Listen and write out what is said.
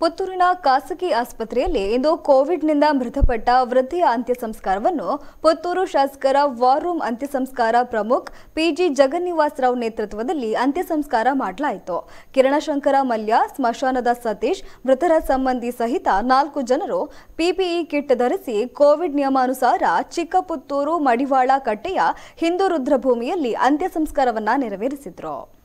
ಪುತ್ತೂರಿನ ಖಾಸಗಿ ಆಸ್ಪತ್ರೆಯಲ್ಲಿ ಇಂದು ಕೋವಿಡ್ನಿಂದ ಮೃತಪಟ್ಟ ವೃದ್ಧೆಯ ಅಂತ್ಯ ಸಂಸ್ಕಾರವನ್ನು ಪುತ್ತೂರು ಶಾಸಕರ ವಾರ್ ರೂಮ್ ಅಂತ್ಯ ಸಂಸ್ಕಾರ ಪ್ರಮುಖ್ ಪಿಜಿ ಜಗನ್ನಿವಾಸ್ ರಾವ್ ನೇತೃತ್ವದಲ್ಲಿ ಅಂತ್ಯ ಸಂಸ್ಕಾರ ಮಾಡಲಾಯಿತು. ಕಿರಣಶಂಕರ ಮಲ್ಯ, ಸ್ಮಶಾನದ ಸತೀಶ್, ಮೃತರ ಸಂಬಂಧಿ ಸಹಿತ ನಾಲ್ಕು ಜನರು ಪಿಪಿಇ ಕಿಟ್ ಧರಿಸಿ ಕೋವಿಡ್ ನಿಯಮಾನುಸಾರ ಚಿಕ್ಕಪುತ್ತೂರು ಮಡಿವಾಳ ಕಟ್ಟೆಯ ಹಿಂದೂ ರುದ್ರಭೂಮಿಯಲ್ಲಿ ಅಂತ್ಯ ಸಂಸ್ಕಾರವನ್ನ ನೆರವೇರಿಸಿದರು.